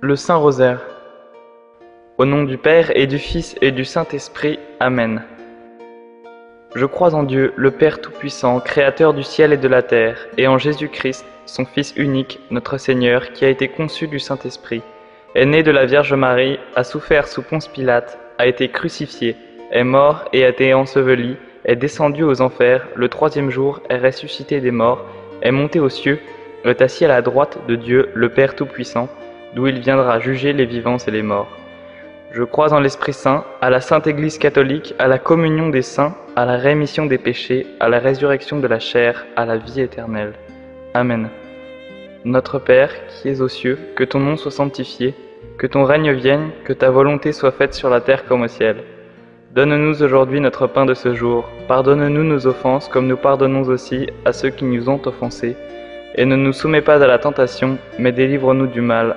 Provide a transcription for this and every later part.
Le Saint Rosaire. Au nom du Père et du Fils et du Saint-Esprit. Amen. Je crois en Dieu, le Père Tout-Puissant, Créateur du ciel et de la terre, et en Jésus-Christ, son Fils unique, notre Seigneur, qui a été conçu du Saint-Esprit, est né de la Vierge Marie, a souffert sous Ponce Pilate, a été crucifié, est mort et a été enseveli, est descendu aux enfers, le troisième jour est ressuscité des morts, est monté aux cieux, est assis à la droite de Dieu, le Père Tout-Puissant, d'où il viendra juger les vivants et les morts. Je crois en l'Esprit Saint, à la Sainte Église catholique, à la communion des saints, à la rémission des péchés, à la résurrection de la chair, à la vie éternelle. Amen. Notre Père, qui es aux cieux, que ton nom soit sanctifié, que ton règne vienne, que ta volonté soit faite sur la terre comme au ciel. Donne-nous aujourd'hui notre pain de ce jour. Pardonne-nous nos offenses comme nous pardonnons aussi à ceux qui nous ont offensés. Et ne nous soumets pas à la tentation, mais délivre-nous du mal.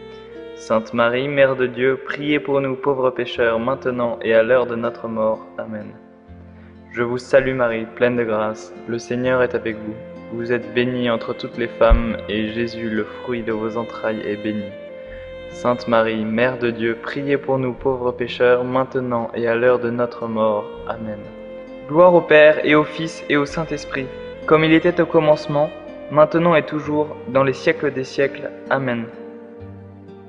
Sainte Marie, Mère de Dieu, priez pour nous pauvres pécheurs, maintenant et à l'heure de notre mort. Amen. Je vous salue Marie, pleine de grâce, le Seigneur est avec vous. Vous êtes bénie entre toutes les femmes, et Jésus, le fruit de vos entrailles, est béni. Sainte Marie, Mère de Dieu, priez pour nous pauvres pécheurs, maintenant et à l'heure de notre mort. Amen. Gloire au Père et au Fils et au Saint-Esprit, comme il était au commencement, maintenant et toujours, dans les siècles des siècles. Amen.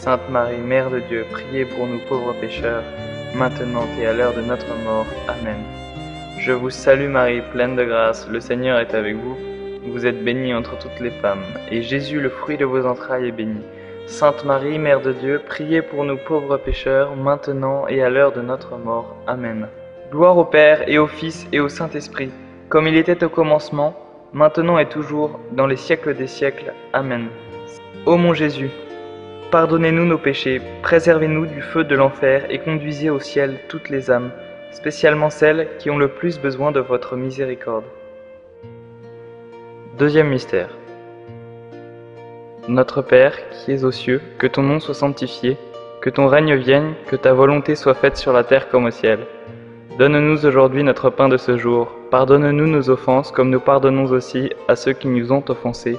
Sainte Marie, Mère de Dieu, priez pour nous pauvres pécheurs, maintenant et à l'heure de notre mort. Amen. Je vous salue Marie, pleine de grâce, le Seigneur est avec vous. Vous êtes bénie entre toutes les femmes, et Jésus, le fruit de vos entrailles, est béni. Sainte Marie, Mère de Dieu, priez pour nous pauvres pécheurs, maintenant et à l'heure de notre mort. Amen. Gloire au Père et au Fils et au Saint-Esprit, comme il était au commencement, maintenant et toujours, dans les siècles des siècles. Amen. Ô mon Jésus, pardonnez-nous nos péchés, préservez-nous du feu de l'enfer et conduisez au ciel toutes les âmes, spécialement celles qui ont le plus besoin de votre miséricorde. Deuxième mystère. Notre Père, qui es aux cieux, que ton nom soit sanctifié, que ton règne vienne, que ta volonté soit faite sur la terre comme au ciel. Donne-nous aujourd'hui notre pain de ce jour. Pardonne-nous nos offenses comme nous pardonnons aussi à ceux qui nous ont offensés.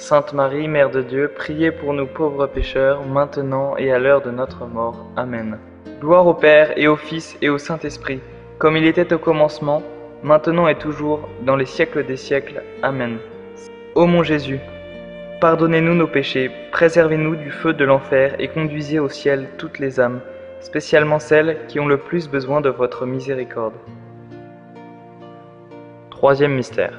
Sainte Marie, Mère de Dieu, priez pour nous pauvres pécheurs, maintenant et à l'heure de notre mort. Amen. Gloire au Père et au Fils et au Saint-Esprit, comme il était au commencement, maintenant et toujours, dans les siècles des siècles. Amen. Ô mon Jésus, pardonnez-nous nos péchés, préservez-nous du feu de l'enfer et conduisez au ciel toutes les âmes, spécialement celles qui ont le plus besoin de votre miséricorde. Troisième mystère.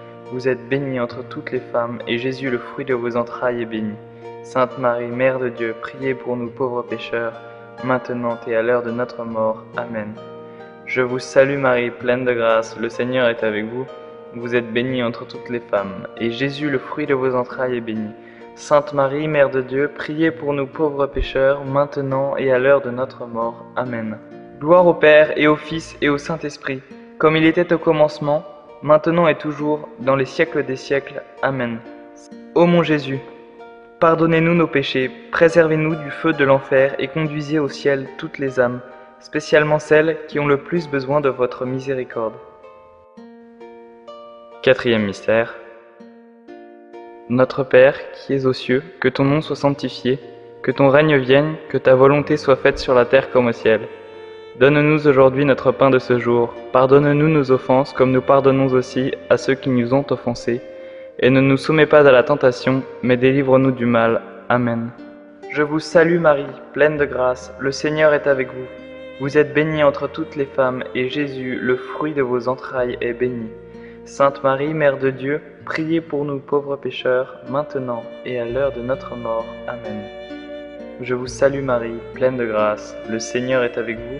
Vous êtes bénie entre toutes les femmes, et Jésus, le fruit de vos entrailles, est béni. Sainte Marie, Mère de Dieu, priez pour nous pauvres pécheurs, maintenant et à l'heure de notre mort. Amen. Je vous salue Marie, pleine de grâce, le Seigneur est avec vous. Vous êtes bénie entre toutes les femmes, et Jésus, le fruit de vos entrailles, est béni. Sainte Marie, Mère de Dieu, priez pour nous pauvres pécheurs, maintenant et à l'heure de notre mort. Amen. Gloire au Père et au Fils et au Saint-Esprit, comme il était au commencement, maintenant et toujours, dans les siècles des siècles. Amen. Ô mon Jésus, pardonnez-nous nos péchés, préservez-nous du feu de l'enfer et conduisez au ciel toutes les âmes, spécialement celles qui ont le plus besoin de votre miséricorde. Quatrième mystère. Notre Père, qui es aux cieux, que ton nom soit sanctifié, que ton règne vienne, que ta volonté soit faite sur la terre comme au ciel. Donne-nous aujourd'hui notre pain de ce jour. Pardonne-nous nos offenses comme nous pardonnons aussi à ceux qui nous ont offensés. Et ne nous soumets pas à la tentation, mais délivre-nous du mal. Amen. Je vous salue Marie, pleine de grâce, le Seigneur est avec vous. Vous êtes bénie entre toutes les femmes, et Jésus, le fruit de vos entrailles, est béni. Sainte Marie, Mère de Dieu, priez pour nous pauvres pécheurs, maintenant et à l'heure de notre mort. Amen. Je vous salue Marie, pleine de grâce, le Seigneur est avec vous.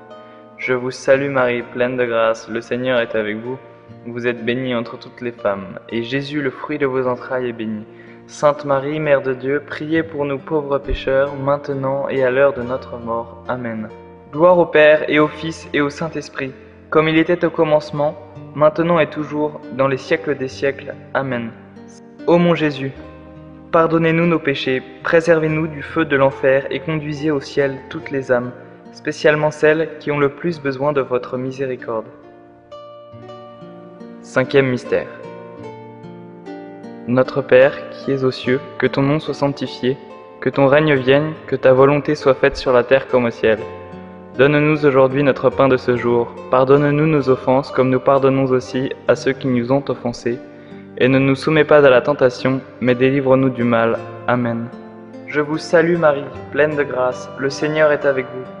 Je vous salue Marie, pleine de grâce, le Seigneur est avec vous. Vous êtes bénie entre toutes les femmes, et Jésus, le fruit de vos entrailles, est béni. Sainte Marie, Mère de Dieu, priez pour nous pauvres pécheurs, maintenant et à l'heure de notre mort. Amen. Gloire au Père et au Fils et au Saint-Esprit, comme il était au commencement, maintenant et toujours, dans les siècles des siècles. Amen. Ô mon Jésus, pardonnez-nous nos péchés, préservez-nous du feu de l'enfer et conduisez au ciel toutes les âmes, spécialement celles qui ont le plus besoin de votre miséricorde. Cinquième mystère. Notre Père, qui es aux cieux, que ton nom soit sanctifié, que ton règne vienne, que ta volonté soit faite sur la terre comme au ciel. Donne-nous aujourd'hui notre pain de ce jour. Pardonne-nous nos offenses comme nous pardonnons aussi à ceux qui nous ont offensés. Et ne nous soumets pas à la tentation, mais délivre-nous du mal. Amen. Je vous salue Marie, pleine de grâce, le Seigneur est avec vous.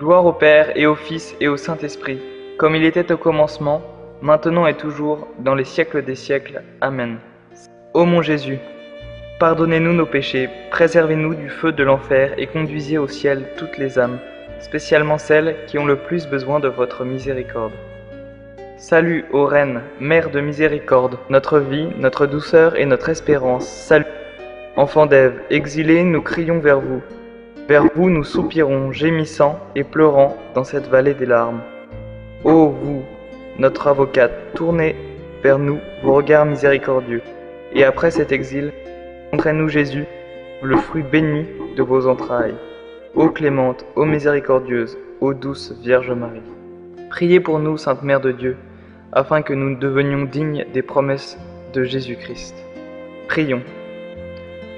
Gloire au Père et au Fils et au Saint-Esprit, comme il était au commencement, maintenant et toujours, dans les siècles des siècles. Amen. Ô mon Jésus, pardonnez-nous nos péchés, préservez-nous du feu de l'enfer et conduisez au ciel toutes les âmes, spécialement celles qui ont le plus besoin de votre miséricorde. Salut, ô Reine, Mère de miséricorde, notre vie, notre douceur et notre espérance. Salut, enfant d'Ève, exilés, nous crions vers vous. Vers vous nous soupirons, gémissant et pleurant dans cette vallée des larmes. Ô vous, notre avocate, tournez vers nous vos regards miséricordieux. Et après cet exil, montrez-nous Jésus, le fruit béni de vos entrailles. Ô clémente, ô miséricordieuse, ô douce Vierge Marie. Priez pour nous, Sainte Mère de Dieu, afin que nous devenions dignes des promesses de Jésus-Christ. Prions.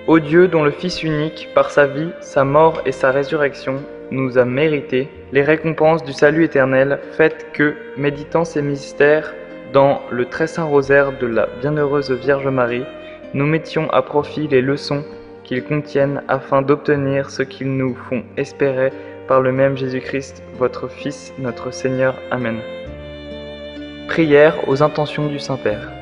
Ô Dieu dont le Fils unique, par sa vie, sa mort et sa résurrection, nous a mérité les récompenses du salut éternel, faites que, méditant ces mystères dans le très saint rosaire de la bienheureuse Vierge Marie, nous mettions à profit les leçons qu'ils contiennent afin d'obtenir ce qu'ils nous font espérer par le même Jésus-Christ, votre Fils, notre Seigneur. Amen. Prière aux intentions du Saint-Père.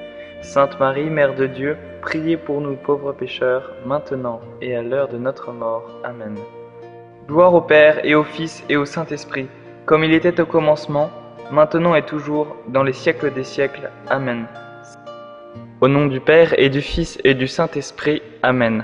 Sainte Marie, Mère de Dieu, priez pour nous pauvres pécheurs, maintenant et à l'heure de notre mort. Amen. Gloire au Père et au Fils et au Saint-Esprit, comme il était au commencement, maintenant et toujours, dans les siècles des siècles. Amen. Au nom du Père et du Fils et du Saint-Esprit. Amen.